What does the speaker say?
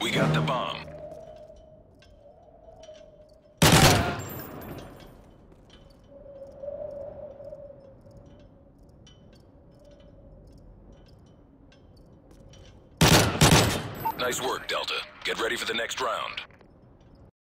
We got the bomb. Nice work, Delta. Get ready for the next round.